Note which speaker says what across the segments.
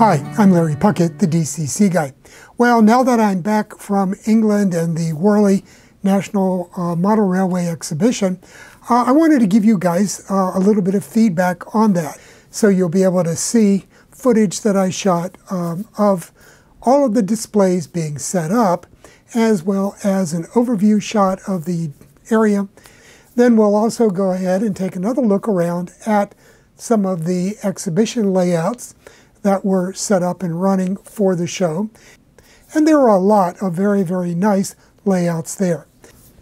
Speaker 1: Hi, I'm Larry Puckett, the DCC guy. Well, now that I'm back from England and the Warley National uh, Model Railway Exhibition, uh, I wanted to give you guys uh, a little bit of feedback on that. So you'll be able to see footage that I shot um, of all of the displays being set up, as well as an overview shot of the area. Then we'll also go ahead and take another look around at some of the exhibition layouts that were set up and running for the show. And there are a lot of very, very nice layouts there.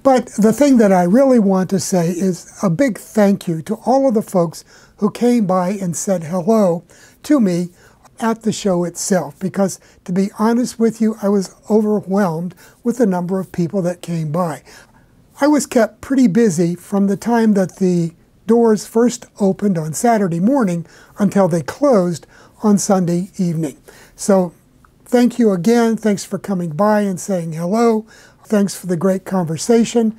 Speaker 1: But the thing that I really want to say is a big thank you to all of the folks who came by and said hello to me at the show itself because to be honest with you, I was overwhelmed with the number of people that came by. I was kept pretty busy from the time that the doors first opened on Saturday morning until they closed on Sunday evening. So thank you again. Thanks for coming by and saying hello. Thanks for the great conversation.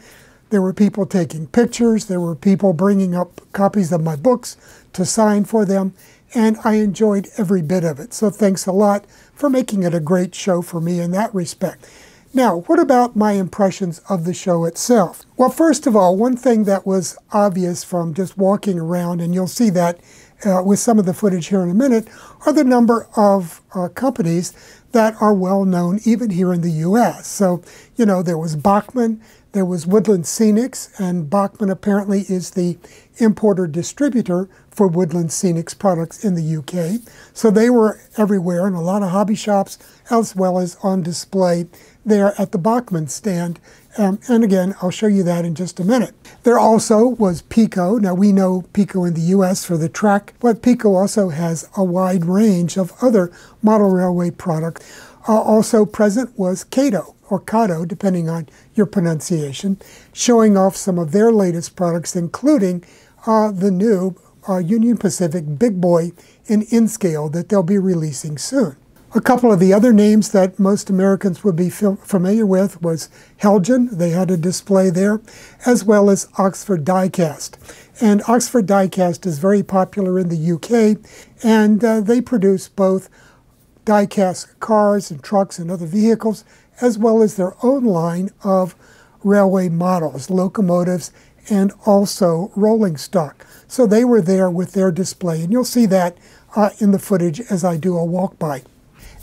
Speaker 1: There were people taking pictures. There were people bringing up copies of my books to sign for them. And I enjoyed every bit of it. So thanks a lot for making it a great show for me in that respect. Now, what about my impressions of the show itself? Well, first of all, one thing that was obvious from just walking around, and you'll see that uh, with some of the footage here in a minute, are the number of uh, companies that are well known even here in the US. So, you know, there was Bachmann, there was Woodland Scenics, and Bachmann apparently is the importer distributor for Woodland Scenics products in the UK. So they were everywhere in a lot of hobby shops as well as on display there at the Bachmann stand. Um, and again, I'll show you that in just a minute. There also was Peco. Now we know Peco in the US for the track, but Peco also has a wide range of other model railway products. Uh, also present was Kato, or Kato, depending on your pronunciation, showing off some of their latest products, including uh, the new uh, Union Pacific Big Boy in N-scale that they'll be releasing soon. A couple of the other names that most Americans would be familiar with was Heljan, they had a display there, as well as Oxford Diecast. And Oxford Diecast is very popular in the UK, and uh, they produce both diecast cars and trucks and other vehicles, as well as their own line of railway models, locomotives, and also rolling stock. So they were there with their display, and you'll see that uh, in the footage as I do a walk by.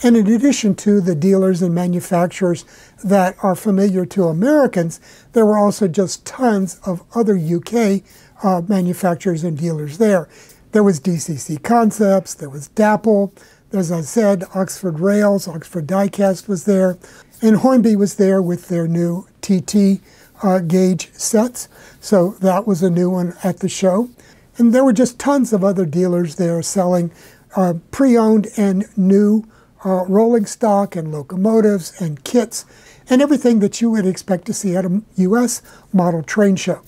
Speaker 1: And in addition to the dealers and manufacturers that are familiar to Americans, there were also just tons of other UK uh, manufacturers and dealers there. There was DCC Concepts, there was Dapol, as I said, Oxford Rails, Oxford Diecast was there, and Hornby was there with their new TT uh, gauge sets. So that was a new one at the show. And there were just tons of other dealers there selling uh, pre-owned and new uh, rolling stock and locomotives and kits and everything that you would expect to see at a U.S. model train show.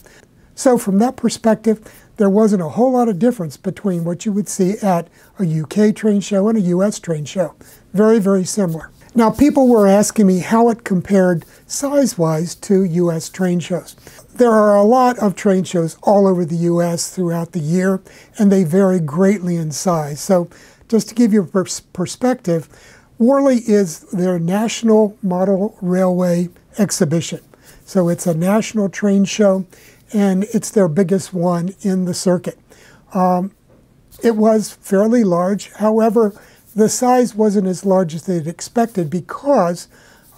Speaker 1: So from that perspective, there wasn't a whole lot of difference between what you would see at a UK train show and a US train show. Very, very similar. Now, people were asking me how it compared size-wise to US train shows. There are a lot of train shows all over the US throughout the year, and they vary greatly in size. So just to give you a pers perspective, Warley is their national model railway exhibition. So it's a national train show, and it's their biggest one in the circuit. Um, it was fairly large. However, the size wasn't as large as they'd expected because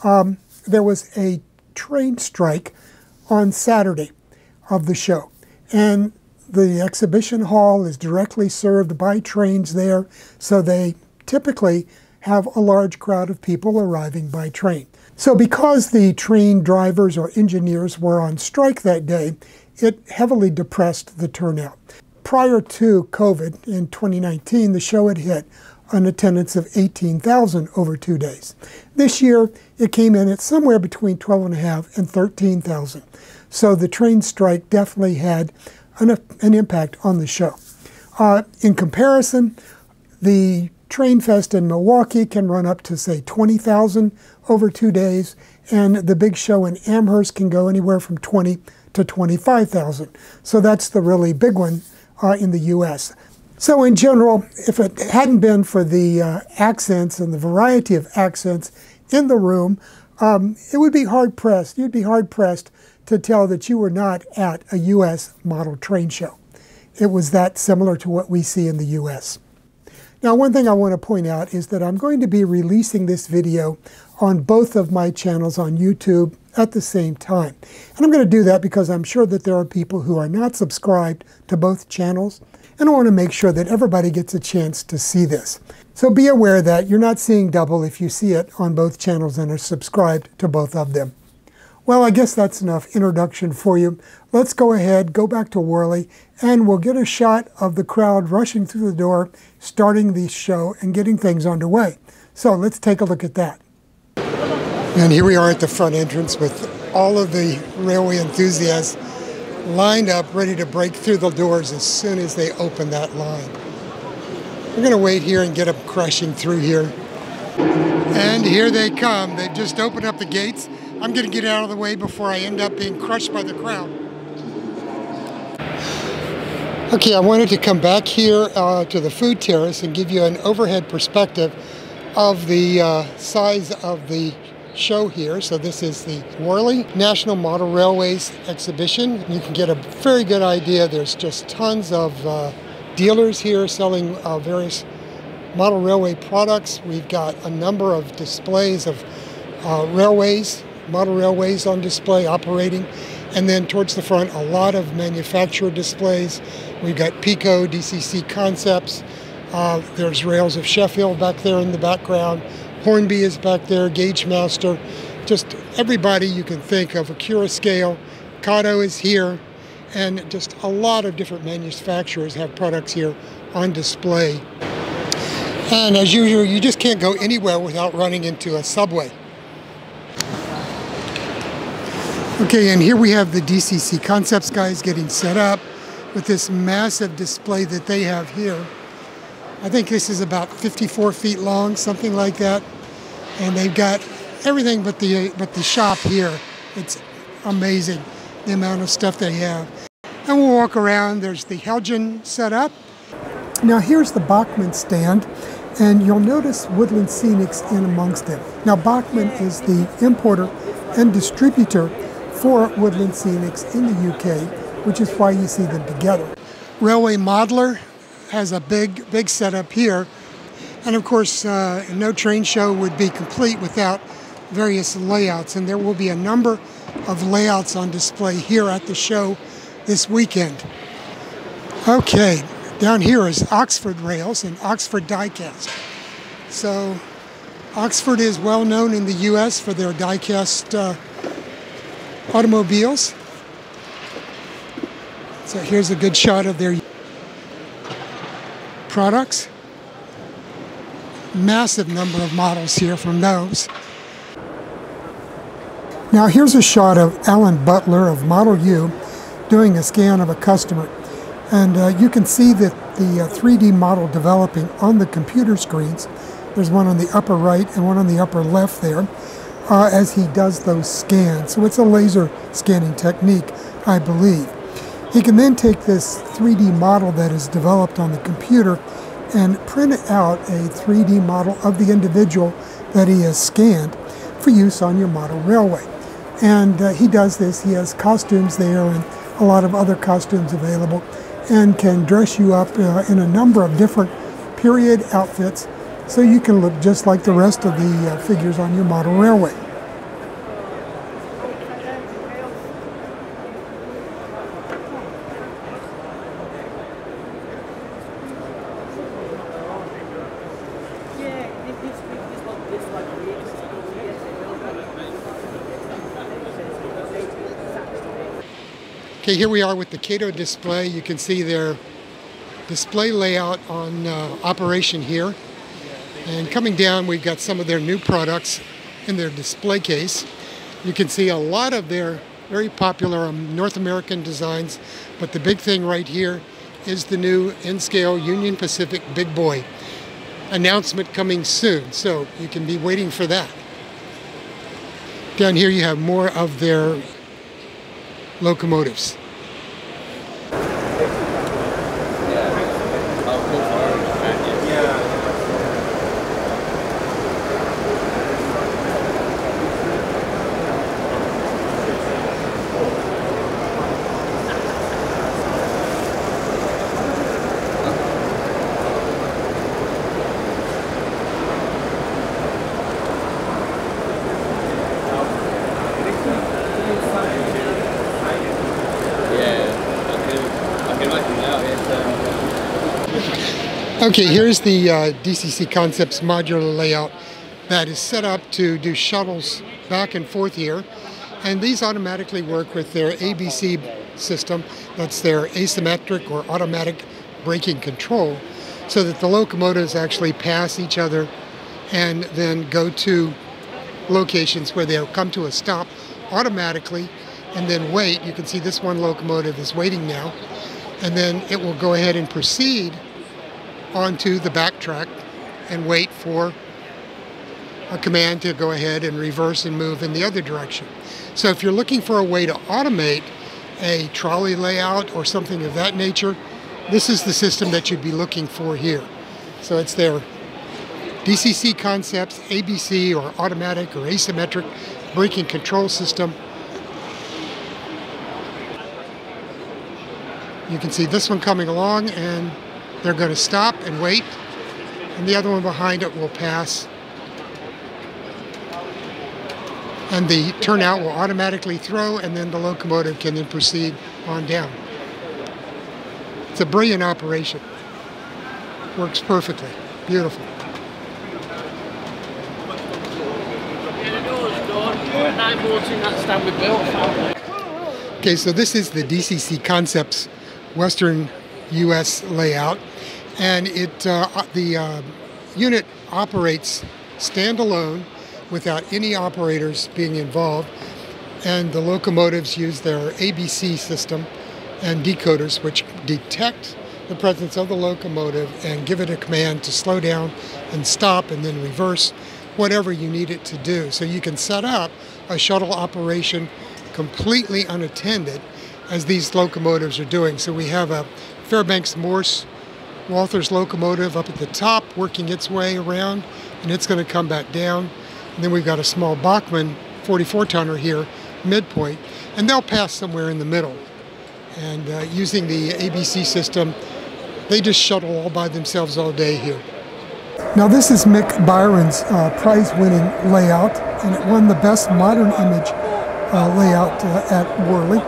Speaker 1: um, there was a train strike on Saturday of the show. And the exhibition hall is directly served by trains there, so they typically have a large crowd of people arriving by train. So because the train drivers or engineers were on strike that day, it heavily depressed the turnout. Prior to COVID in 2019, the show had hit an attendance of 18,000 over two days. This year, it came in at somewhere between 12.5 and 13,000. So the train strike definitely had an, an impact on the show. Uh, in comparison, the Train Fest in Milwaukee can run up to, say, 20,000 over two days, and the big show in Amherst can go anywhere from 20 to 25,000. So that's the really big one uh, in the U.S. So in general, if it hadn't been for the uh, accents and the variety of accents in the room, um, it would be hard pressed. You'd be hard pressed to tell that you were not at a U.S. model train show. It was that similar to what we see in the U.S. Now, one thing I want to point out is that I'm going to be releasing this video on both of my channels on YouTube at the same time. And I'm going to do that because I'm sure that there are people who are not subscribed to both channels, and I want to make sure that everybody gets a chance to see this. So be aware that you're not seeing double if you see it on both channels and are subscribed to both of them. Well, I guess that's enough introduction for you. Let's go ahead, go back to Warley, and we'll get a shot of the crowd rushing through the door, starting the show and getting things underway. So let's take a look at that. And here we are at the front entrance with all of the railway enthusiasts lined up, ready to break through the doors as soon as they open that line. We're going to wait here and get them crushing through here. And here they come. They've just opened up the gates. I'm going to get out of the way before I end up being crushed by the crowd. Okay, I wanted to come back here uh, to the food terrace and give you an overhead perspective of the uh, size of the show here. So this is the Warley National Model Railways exhibition. You can get a very good idea. There's just tons of uh, dealers here selling uh, various model railway products. We've got a number of displays of uh, railways model railways on display operating. And then towards the front, a lot of manufacturer displays. We've got PECO, DCC Concepts. Uh, there's Rails of Sheffield back there in the background. Hornby is back there, Gauge Master. Just everybody you can think of. Accurascale. Kato is here. And just a lot of different manufacturers have products here on display. And as usual, you just can't go anywhere without running into a subway. Okay, and here we have the DCC Concepts guys getting set up with this massive display that they have here. I think this is about 54 feet long, something like that. And they've got everything but the, but the shop here. It's amazing, the amount of stuff they have. And we'll walk around. There's the Heljan set up. Now here's the Bachmann stand, and you'll notice Woodland Scenics in amongst them. Now Bachmann is the importer and distributor for Woodland Scenics in the UK, which is why you see them together. Railway Modeler has a big, big setup here. And of course, uh, no train show would be complete without various layouts. And there will be a number of layouts on display here at the show this weekend. Okay, down here is Oxford Rails and Oxford Diecast. So Oxford is well known in the U.S. for their diecast uh, automobiles. So here's a good shot of their products. Massive number of models here from those. Now here's a shot of Alan Butler of Modelu doing a scan of a customer. And uh, you can see that the uh, 3D model developing on the computer screens. There's one on the upper right and one on the upper left there uh, as he does those scans. So it's a laser scanning technique, I believe. He can then take this 3D model that is developed on the computer and print out a 3D model of the individual that he has scanned for use on your model railway. And uh, he does this, he has costumes there and a lot of other costumes available and can dress you up uh, in a number of different period outfits so you can look just like the rest of the uh, figures on your model railway. Okay, here we are with the Kato display. You can see their display layout on uh, operation here. And coming down, we've got some of their new products in their display case. You can see a lot of their very popular um, North American designs, but the big thing right here is the new N-Scale Union Pacific Big Boy. Announcement coming soon, so you can be waiting for that. Down here you have more of their locomotives. Okay, here's the uh, DCC Concepts modular layout that is set up to do shuttles back and forth here. And these automatically work with their ABC system, that's their asymmetric or automatic braking control, so that the locomotives actually pass each other and then go to locations where they'll come to a stop automatically and then wait. You can see this one locomotive is waiting now. And then it will go ahead and proceed onto the backtrack and wait for a command to go ahead and reverse and move in the other direction. So if you're looking for a way to automate a trolley layout or something of that nature, this is the system that you'd be looking for here. So it's their DCC Concepts, ABC or automatic or asymmetric braking control system. You can see this one coming along and they're going to stop and wait, and the other one behind it will pass. And the turnout will automatically throw, and then the locomotive can then proceed on down. It's a brilliant operation. Works perfectly. Beautiful. Okay, so this is the DCC Concepts Western U.S. layout and it uh, the uh, unit operates standalone without any operators being involved and the locomotives use their ABC system and decoders which detect the presence of the locomotive and give it a command to slow down and stop and then reverse whatever you need it to do. So you can set up a shuttle operation completely unattended as these locomotives are doing. So we have a Fairbanks Morse Walthers locomotive up at the top working its way around and it's going to come back down. And then we've got a small Bachmann 44 tonner here, midpoint, and they'll pass somewhere in the middle. And uh, using the ABC system, they just shuttle all by themselves all day here. Now this is Mick Byron's uh, prize-winning layout, and it won the best modern image uh, layout uh, at Warley.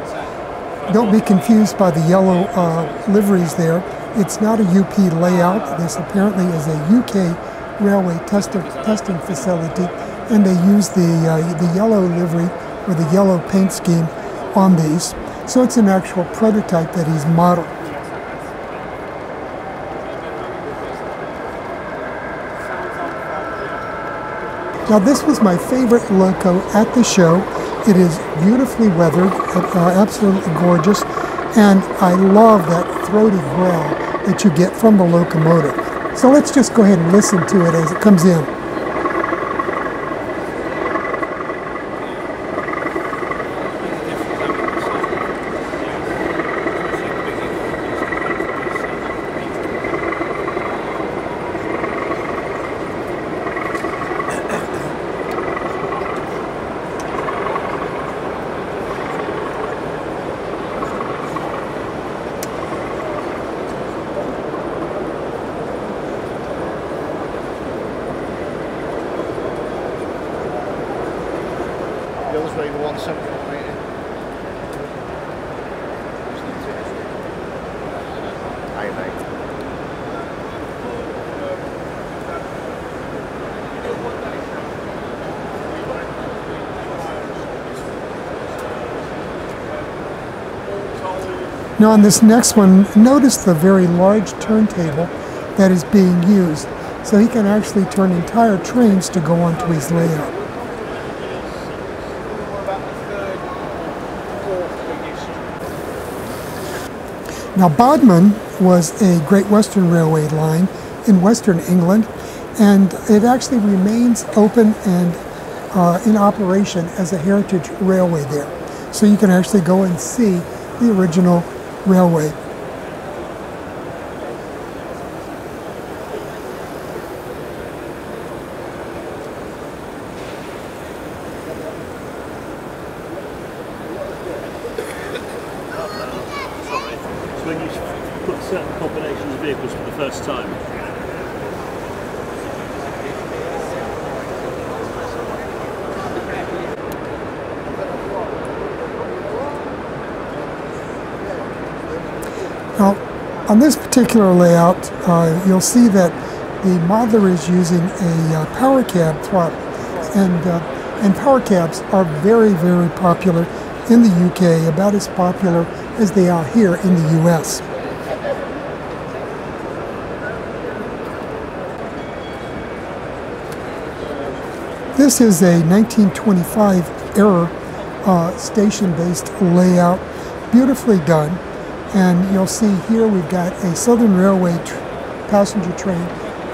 Speaker 1: Don't be confused by the yellow uh, liveries there. It's not a UP layout. This apparently is a UK railway testing, testing facility, and they use the, uh, the yellow livery or the yellow paint scheme on these. So it's an actual prototype that he's modeled. Now this was my favorite loco at the show. It is beautifully weathered, uh, absolutely gorgeous, and I love that throaty growl that you get from the locomotive. So let's just go ahead and listen to it as it comes in. Now on this next one, notice the very large turntable that is being used. So he can actually turn entire trains to go onto his layout. Now Bodmin was a Great Western Railway line in Western England and it actually remains open and uh, in operation as a heritage railway there. So you can actually go and see the original Railway.
Speaker 2: when you put certain combinations of vehicles for the first time,
Speaker 1: On this particular layout, uh, you'll see that the modeler is using a uh, power cab throttle. And, uh, and power cabs are very, very popular in the UK, about as popular as they are here in the US. This is a 1925 era uh, station-based layout, beautifully done. And you'll see here we've got a Southern Railway tr passenger train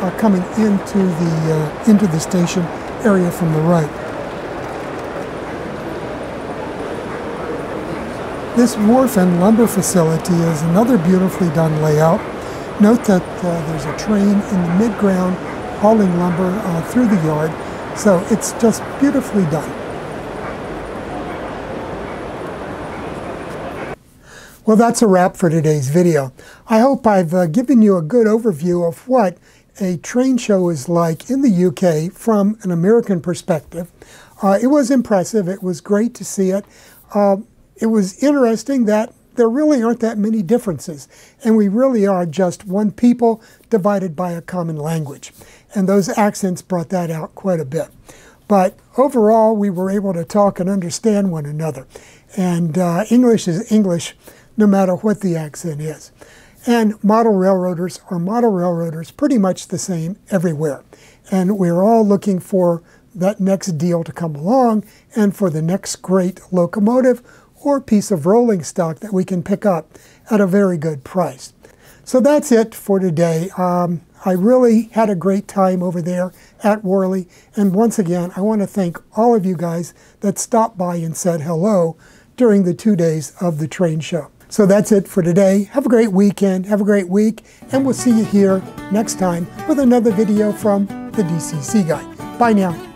Speaker 1: uh, coming into the uh, into the station area from the right. This wharf and lumber facility is another beautifully done layout. Note that uh, there's a train in the mid-ground hauling lumber uh, through the yard, so it's just beautifully done. Well, that's a wrap for today's video. I hope I've uh, given you a good overview of what a train show is like in the UK from an American perspective. Uh, it was impressive. It was great to see it. Uh, it was interesting that there really aren't that many differences, and we really are just one people divided by a common language. And those accents brought that out quite a bit. But overall, we were able to talk and understand one another. And uh, English is English no matter what the accent is. And model railroaders are model railroaders pretty much the same everywhere. And we're all looking for that next deal to come along and for the next great locomotive or piece of rolling stock that we can pick up at a very good price. So that's it for today. Um, I really had a great time over there at Warley. And once again, I want to thank all of you guys that stopped by and said hello during the two days of the train show. So that's it for today. Have a great weekend, have a great week, and we'll see you here next time with another video from the DCC Guy. Bye now.